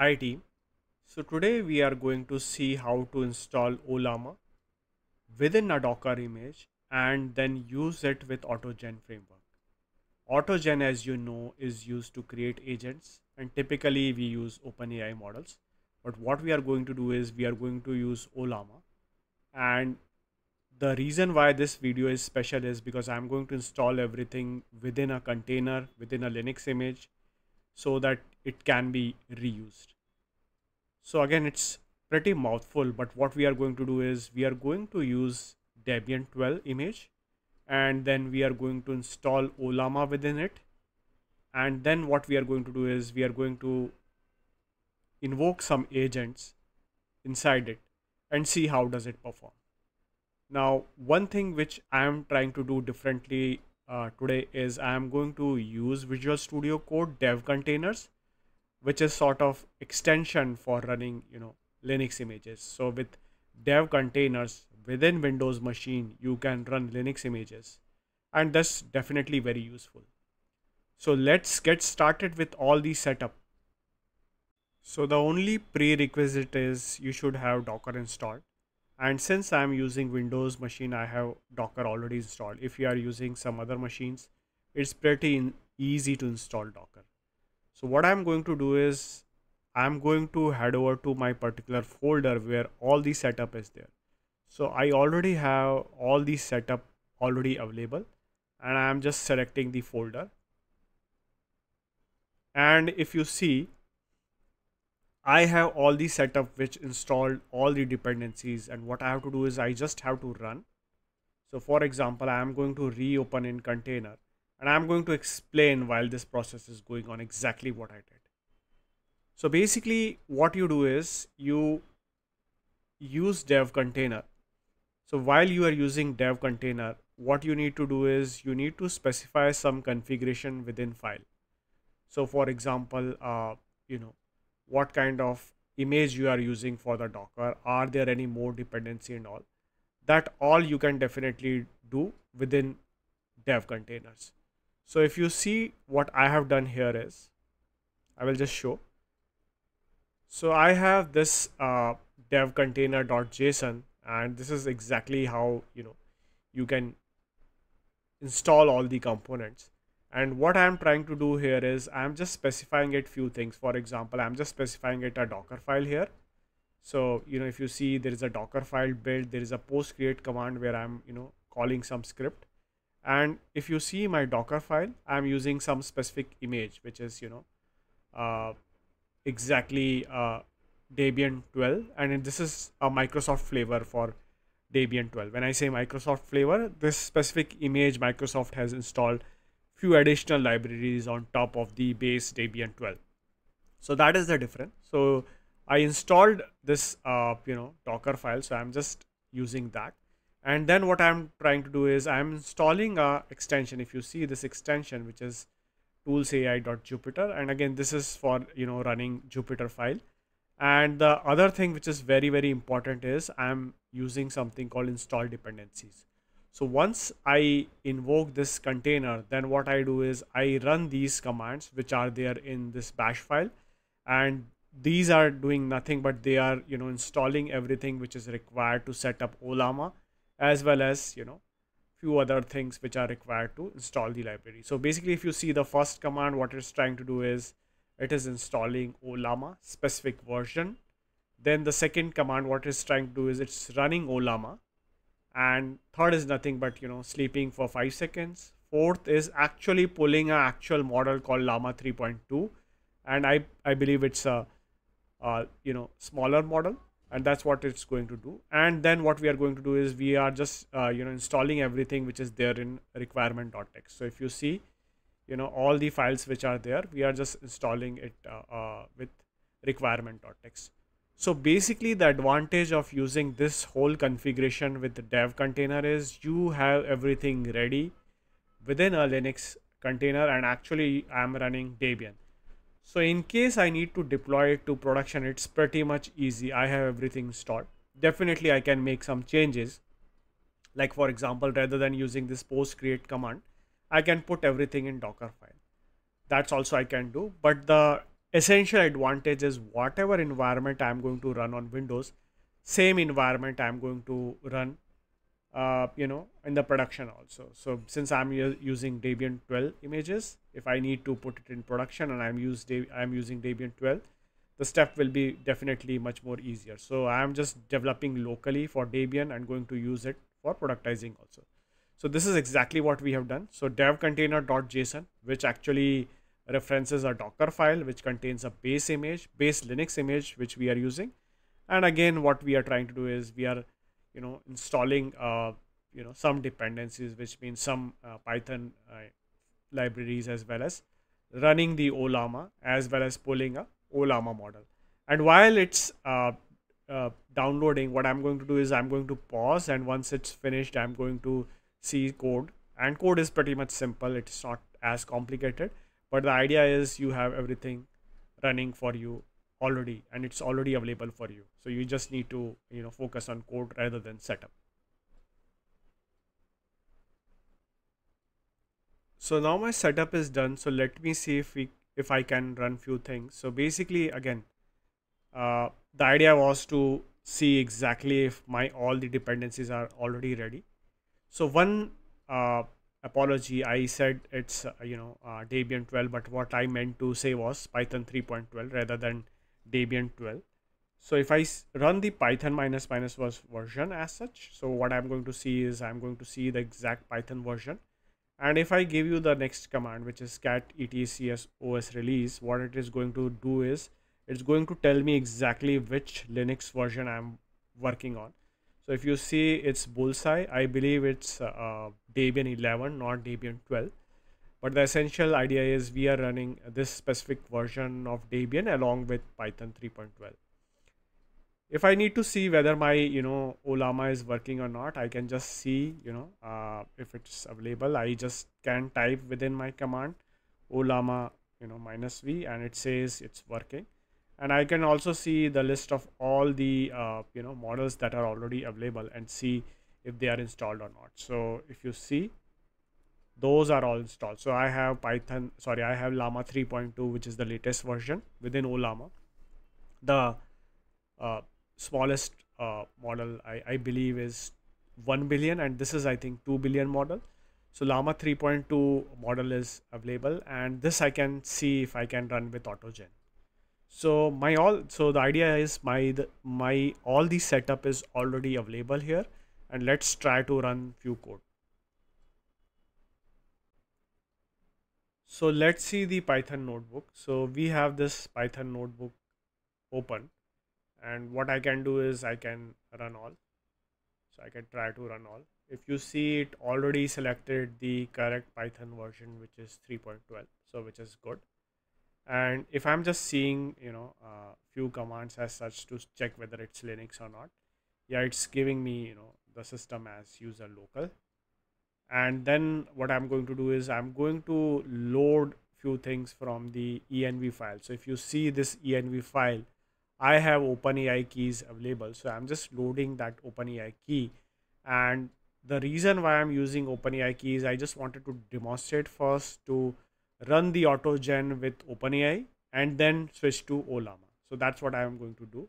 Hi team. So today we are going to see how to install Ollama within a Docker image and then use it with AutoGen framework. AutoGen as you know is used to create agents and typically we use OpenAI models. But what we are going to do is we are going to use Ollama and the reason why this video is special is because I'm going to install everything within a container within a Linux image so that it can be reused. So again, it's pretty mouthful, but what we are going to do is we are going to use Debian 12 image and then we are going to install Ollama within it. And then what we are going to do is we are going to invoke some agents inside it and see how does it perform. Now, one thing which I am trying to do differently uh, today is I am going to use Visual Studio Code dev containers, which is sort of extension for running, you know, Linux images. So with dev containers within Windows machine, you can run Linux images and that's definitely very useful. So let's get started with all the setup. So the only prerequisite is you should have Docker installed and since I'm using Windows machine I have Docker already installed if you are using some other machines it's pretty easy to install Docker so what I'm going to do is I'm going to head over to my particular folder where all the setup is there. So I already have all the setup already available and I'm just selecting the folder. And if you see I have all the setup which installed all the dependencies and what I have to do is I just have to run. So for example, I am going to reopen in container and I'm going to explain while this process is going on exactly what I did. So basically what you do is you use dev container. So while you are using dev container, what you need to do is you need to specify some configuration within file. So for example, uh, you know, what kind of image you are using for the docker are there any more dependency and all that all you can definitely do within dev containers so if you see what i have done here is i will just show. So i have this uh, dev container.json and this is exactly how you know you can install all the components. And what i'm trying to do here is i'm just specifying it few things. For example i'm just specifying it a docker file here. So you know if you see there is a docker file build there is a post create command where i'm you know calling some script and if you see my docker file i'm using some specific image which is you know uh, exactly uh, debian 12 and this is a microsoft flavor for debian 12 when i say microsoft flavor this specific image microsoft has installed few additional libraries on top of the base Debian 12. So that is the difference. So I installed this, uh, you know, Docker file. So I'm just using that. And then what I'm trying to do is I'm installing a extension. If you see this extension, which is toolsai.jupyter. And again, this is for, you know, running Jupyter file. And the other thing which is very, very important is I'm using something called install dependencies. So once I invoke this container, then what I do is I run these commands which are there in this bash file and these are doing nothing but they are you know installing everything which is required to set up Ollama as well as you know few other things which are required to install the library. So basically if you see the first command what it's trying to do is it is installing Ollama specific version. Then the second command what it's trying to do is it's running Ollama and third is nothing but you know sleeping for five seconds fourth is actually pulling an actual model called llama 3.2 and i i believe it's a, a you know smaller model and that's what it's going to do. And then what we are going to do is we are just uh, you know installing everything which is there in requirement.txt so if you see you know all the files which are there we are just installing it uh, uh, with requirement.txt so basically the advantage of using this whole configuration with the dev container is you have everything ready within a Linux container and actually I'm running Debian. So in case I need to deploy it to production, it's pretty much easy. I have everything installed. Definitely I can make some changes. Like for example, rather than using this post create command, I can put everything in Docker file. That's also I can do. But the essential advantage is whatever environment I'm going to run on Windows, same environment I'm going to run, uh, you know, in the production also. So since I'm using Debian 12 images, if I need to put it in production and I'm use I'm using Debian 12, the step will be definitely much more easier. So I'm just developing locally for Debian and going to use it for productizing also. So this is exactly what we have done. So dev container.json, which actually references a Docker file, which contains a base image, base Linux image, which we are using. And again, what we are trying to do is we are, you know, installing, uh, you know, some dependencies, which means some uh, Python uh, libraries as well as running the Ollama as well as pulling a Ollama model. And while it's uh, uh, downloading, what I'm going to do is I'm going to pause and once it's finished, I'm going to see code and code is pretty much simple. It's not as complicated, but the idea is you have everything running for you already and it's already available for you. So you just need to, you know, focus on code rather than setup. So now my setup is done. So let me see if we if I can run few things. So basically again, uh, the idea was to see exactly if my all the dependencies are already ready. So one uh, apology, I said it's uh, you know uh, Debian 12, but what I meant to say was Python 3.12 rather than Debian 12. So if I run the Python minus minus version as such, so what I'm going to see is I'm going to see the exact Python version. And if I give you the next command which is cat etcs os release what it is going to do is it's going to tell me exactly which Linux version I'm working on. So if you see it's bullseye. I believe it's uh, Debian 11 not Debian 12 but the essential idea is we are running this specific version of Debian along with Python 3.12 if I need to see whether my you know Ollama is working or not I can just see you know uh, if it's available. I just can type within my command Ollama you know minus v and it says it's working. And I can also see the list of all the uh, you know models that are already available and see if they are installed or not. So if you see those are all installed so I have Python sorry I have Llama 3.2 which is the latest version within Ollama the uh, smallest uh, model I, I believe is 1 billion and this is I think 2 billion model. So Llama 3.2 model is available and this I can see if I can run with AutoGen. So my all so the idea is my the, my all the setup is already available here and let's try to run few code. So let's see the Python notebook. So we have this Python notebook open. And what I can do is I can run all. So I can try to run all. If you see it already selected the correct Python version which is 3.12 so which is good. And if I'm just seeing you know a uh, few commands as such to check whether it's Linux or not yeah it's giving me you know the system as user local and then what I'm going to do is I'm going to load few things from the env file so if you see this env file I have OpenAI keys available. So I'm just loading that OpenAI key. And the reason why I'm using OpenAI key is I just wanted to demonstrate first to run the AutoGen with OpenAI and then switch to Ollama. So that's what I'm going to do.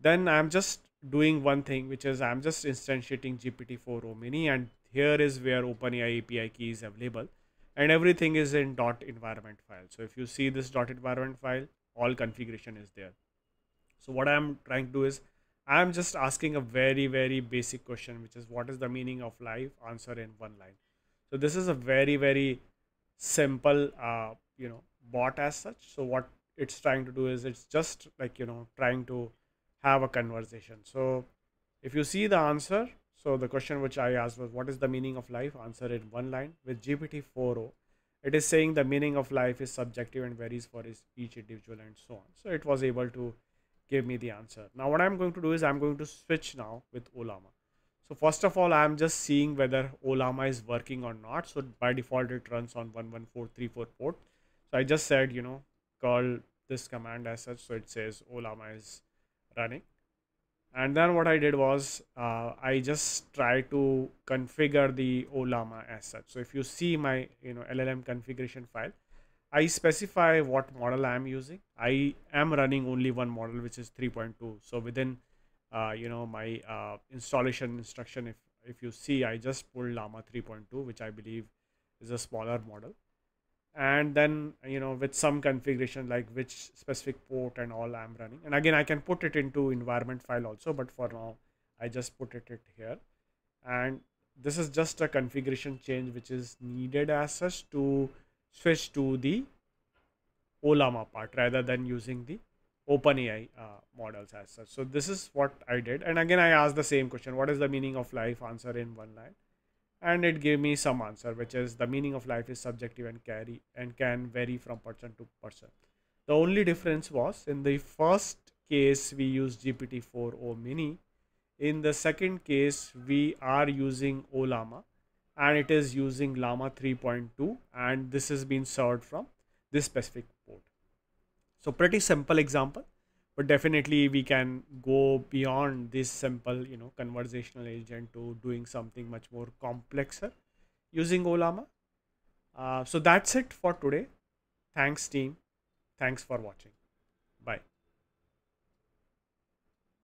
Then I'm just doing one thing, which is I'm just instantiating GPT-4o mini and here is where OpenAI API key is available and everything is in dot environment file. So if you see this dot environment file, all configuration is there. So what I'm trying to do is I'm just asking a very, very basic question, which is what is the meaning of life? Answer in one line. So this is a very, very simple, uh, you know, bot as such. So what it's trying to do is it's just like, you know, trying to have a conversation. So if you see the answer, so the question which I asked was, what is the meaning of life? Answer in one line with GPT-4o. It is saying the meaning of life is subjective and varies for each individual and so on. So it was able to give me the answer. Now what I'm going to do is I'm going to switch now with Ollama. So first of all, I'm just seeing whether Ollama is working or not. So by default, it runs on 11434 port. So I just said, you know, call this command as such. So it says Ollama is running. And then what I did was uh, I just try to configure the Ollama as such. So if you see my, you know, LLM configuration file, I specify what model I am using. I am running only one model, which is 3.2. So within, uh, you know, my uh, installation instruction, if if you see, I just pulled Llama 3.2, which I believe is a smaller model. And then, you know, with some configuration like which specific port and all I'm running. And again, I can put it into environment file also, but for now, I just put it, here. And this is just a configuration change which is needed as such to switch to the Ollama part rather than using the OpenAI uh, models as such. So this is what I did. And again, I asked the same question, what is the meaning of life? Answer in one line. And it gave me some answer, which is the meaning of life is subjective and carry and can vary from person to person. The only difference was in the first case, we used GPT-4o mini. In the second case, we are using Ollama and it is using Llama 3.2 and this has been served from this specific port. So pretty simple example, but definitely we can go beyond this simple, you know, conversational agent to doing something much more complexer using Ollama Uh, so that's it for today. Thanks team. Thanks for watching.